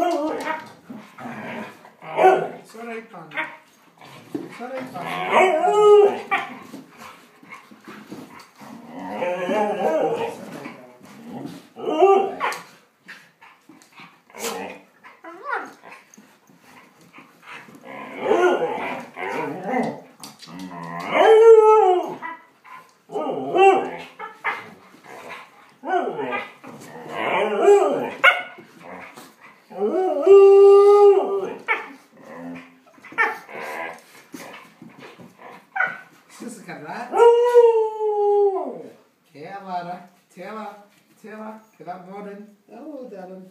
Oh, Kıskanlar. Taylor, Taylor, good morning. Hello, darling.